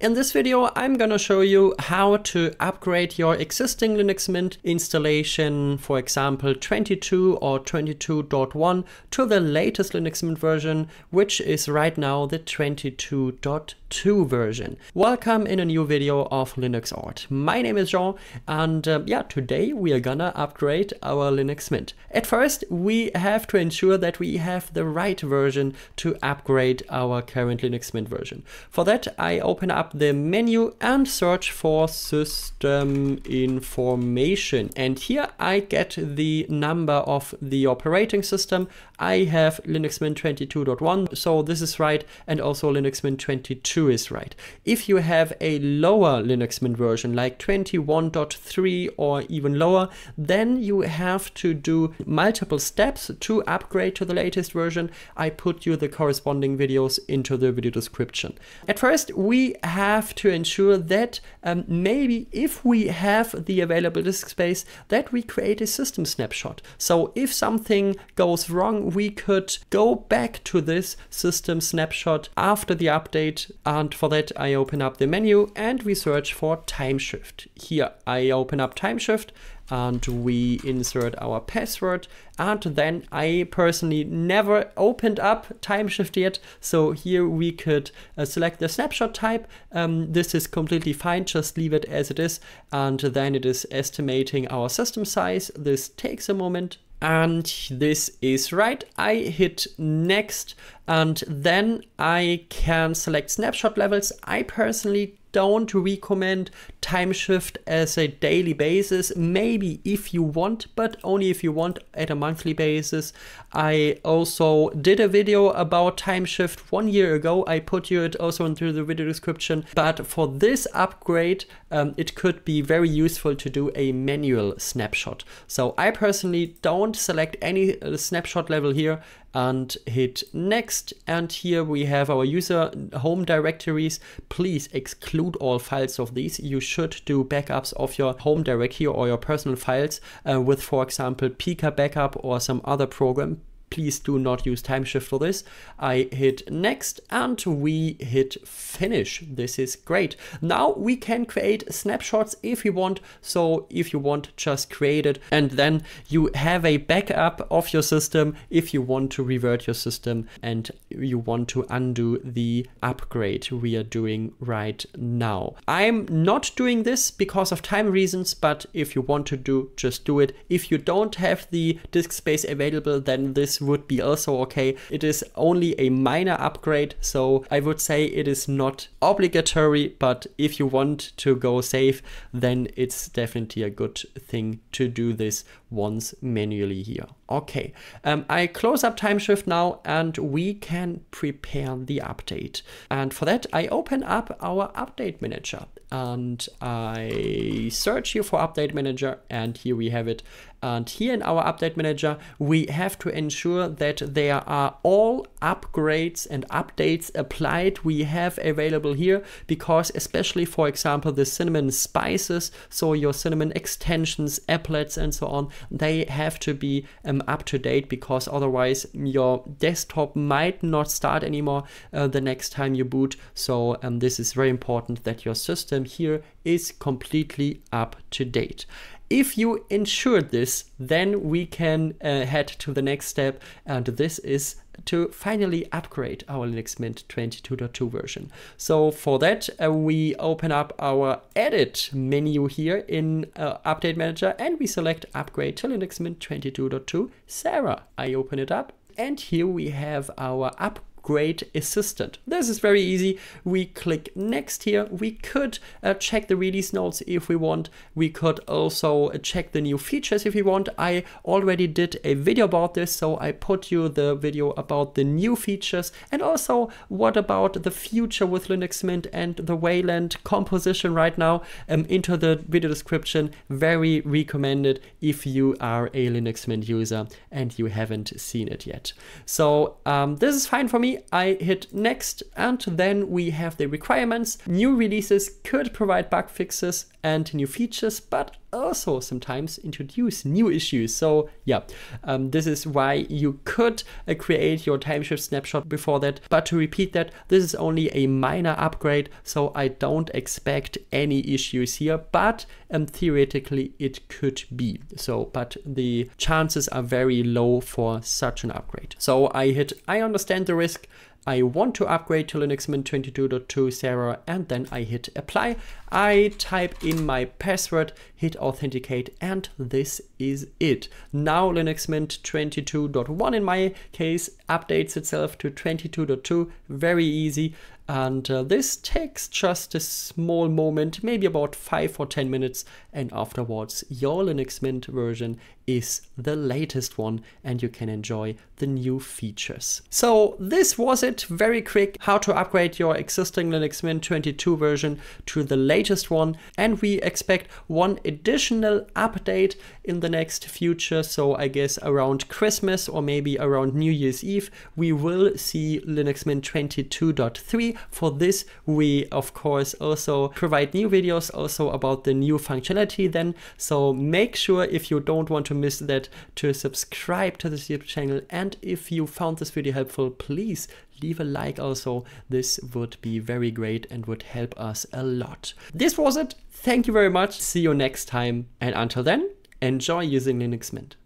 In this video, I'm gonna show you how to upgrade your existing Linux Mint installation, for example, 22 or 22.1 to the latest Linux Mint version, which is right now the 22.2 version. Welcome in a new video of Linux Ort. My name is Jean and uh, yeah, today we are gonna upgrade our Linux Mint. At first, we have to ensure that we have the right version to upgrade our current Linux Mint version. For that, I open up the menu and search for system information. And here I get the number of the operating system. I have Linux Mint 22.1, so this is right, and also Linux Mint 22 is right. If you have a lower Linux Mint version like 21.3 or even lower, then you have to do multiple steps to upgrade to the latest version. I put you the corresponding videos into the video description. At first, we have to ensure that um, maybe if we have the available disk space, that we create a system snapshot. So if something goes wrong, we could go back to this system snapshot after the update and for that I open up the menu and we search for timeshift. Here I open up timeshift and we insert our password. And then I personally never opened up timeshift yet. So here we could uh, select the snapshot type. Um, this is completely fine. Just leave it as it is. And then it is estimating our system size. This takes a moment. And this is right. I hit next. And then I can select snapshot levels. I personally don't recommend timeshift as a daily basis. Maybe if you want, but only if you want at a monthly basis. I also did a video about timeshift one year ago. I put you it also into the video description. But for this upgrade, um, it could be very useful to do a manual snapshot. So I personally don't select any uh, snapshot level here and hit next. And here we have our user home directories. Please exclude all files of these. You should do backups of your home directory or your personal files uh, with, for example, Pika Backup or some other program please do not use timeshift for this. I hit next and we hit finish. This is great. Now we can create snapshots if you want. So if you want, just create it and then you have a backup of your system if you want to revert your system and you want to undo the upgrade we are doing right now. I'm not doing this because of time reasons, but if you want to do, just do it. If you don't have the disk space available, then this would be also okay. It is only a minor upgrade, so I would say it is not obligatory, but if you want to go safe, then it's definitely a good thing to do this once manually here. Okay, um, I close up timeshift now and we can prepare the update. And for that, I open up our update manager and I search here for update manager and here we have it. And here in our update manager, we have to ensure that there are all upgrades and updates applied we have available here because especially for example the cinnamon spices, so your cinnamon extensions, applets and so on, they have to be um, up to date because otherwise your desktop might not start anymore uh, the next time you boot. So um, this is very important that your system here is completely up to date. If you ensured this, then we can uh, head to the next step, and this is to finally upgrade our Linux Mint 22.2 version. So for that, uh, we open up our Edit menu here in uh, Update Manager, and we select Upgrade to Linux Mint 22.2 Zara. I open it up, and here we have our up Great Assistant. This is very easy. We click next here. We could uh, check the release notes if we want. We could also uh, check the new features if we want. I already did a video about this, so I put you the video about the new features and also what about the future with Linux Mint and the Wayland composition right now um, into the video description. Very recommended if you are a Linux Mint user and you haven't seen it yet. So um, this is fine for me. I hit next and then we have the requirements. New releases could provide bug fixes and new features, but also sometimes introduce new issues. So yeah, um, this is why you could uh, create your timeshift snapshot before that. But to repeat that, this is only a minor upgrade, so I don't expect any issues here, but um, theoretically it could be. So, but the chances are very low for such an upgrade. So I hit, I understand the risk, I want to upgrade to Linux Mint 22.2 Zara and then I hit apply. I type in my password, hit authenticate and this is it. Now Linux Mint 22.1 in my case updates itself to 22.2, very easy. And uh, this takes just a small moment, maybe about 5 or 10 minutes, and afterwards your Linux Mint version is the latest one and you can enjoy the new features. So this was it, very quick, how to upgrade your existing Linux Mint 22 version to the latest one. And we expect one additional update in the next future. So I guess around Christmas or maybe around New Year's Eve, we will see Linux Mint 22.3 for this, we of course also provide new videos also about the new functionality then. So make sure if you don't want to miss that to subscribe to this YouTube channel. And if you found this video helpful, please leave a like also. This would be very great and would help us a lot. This was it. Thank you very much. See you next time. And until then, enjoy using Linux Mint.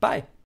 Bye.